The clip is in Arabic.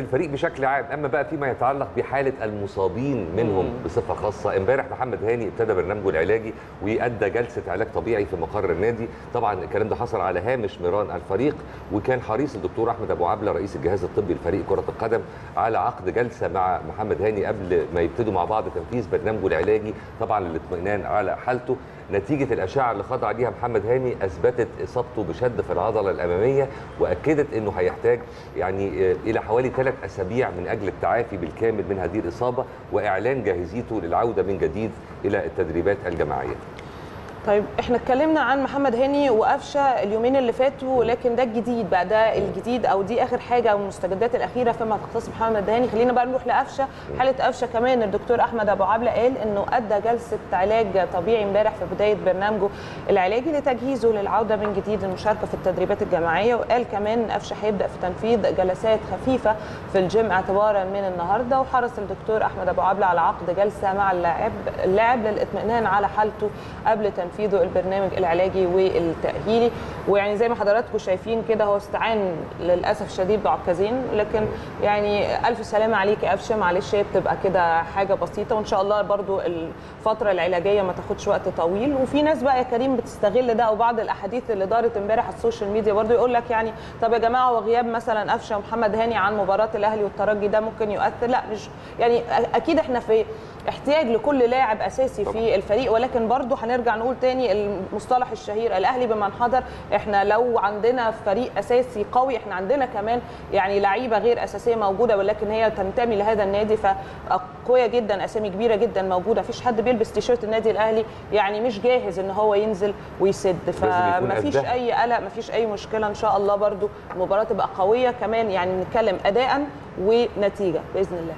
للفريق بشكل عام أما بقى فيما يتعلق بحالة المصابين منهم بصفة خاصة إمبارح محمد هاني ابتدى برنامجه العلاجي وادى جلسة علاج طبيعي في مقر النادي. طبعا الكلام ده حصل على هامش ميران الفريق وكان حريص الدكتور أحمد أبو عبلة رئيس الجهاز الطبي لفريق كرة القدم على عقد جلسة مع محمد هاني قبل ما يبتدوا مع بعض تنفيذ برنامجه العلاجي طبعا للاطمئنان على حالته. نتيجة الأشعة اللي خضع ليها محمد هاني أثبتت إصابته بشد في العضلة الأمامية وأكدت إنه هيحتاج يعني إلى حوالي ثلاث أسابيع من أجل التعافي بالكامل من هذه الإصابة وإعلان جاهزيته للعودة من جديد إلى التدريبات الجماعية. طيب إحنا اتكلمنا عن محمد هاني وقفشه اليومين اللي فاتوا لكن ده الجديد بقى ده الجديد أو دي آخر حاجة والمستجدات الأخيرة فيما تختص محمد هاني. خلينا بقى نروح لقفشه. حالة قفشه كمان الدكتور أحمد أبو عبلة قال إنه أدى جلسة علاج طبيعي امبارح في بداية برنامجه العلاجي لتجهيزه للعودة من جديد للمشاركة في التدريبات الجماعيه وقال كمان إن أفشة هيبدأ في تنفيذ جلسات خفيفة في الجيم اعتبارا من النهارده. وحرص الدكتور أحمد أبو عبلة على عقد جلسة مع اللاعب اللاعب للإطمئنان على حالته قبل تنفيذه البرنامج العلاجي والتأهيلي. ويعني زي ما حضراتكم شايفين كده هو استعان للأسف الشديد بعكازين. لكن يعني ألف سلامة عليك يا أفشة. معلش هي بتبقى كده حاجة بسيطة. وإن شاء الله برضو الفترة العلاجية ما تاخدش وقت طويل. وفي ناس بقى يا كريم بتستغل ده أو بعض الأحاديث اللي دارت امبارح على ال social media برضو يقول لك يعني طب يا جماعة وغياب مثلا قفشة ومحمد هاني عن مباراة الأهلي والترجي ده ممكن يؤثر؟ لا مش يعني أكيد إحنا في احتياج لكل لاعب أساسي في الفريق. ولكن برضو هنرجع نقول تاني المصطلح الشهير الأهلي بمن حضر إحنا لو عندنا فريق أساسي قوي إحنا عندنا كمان يعني لعيبة غير أساسية موجودة ولكن هي تنتمي لهذا النادي. فقوية جدا أسامي كبيرة جدا موجودة. مفيش حد بيلبس تيشيرت النادي الأهلي يعني مش جاهز إن هو ينزل ويسد. فمفيش أي قلق مفيش أي مشكلة. إن شاء الله برضو المباراة تبقى قوية. كمان يعني نتكلم اداء ونتيجة بإذن الله.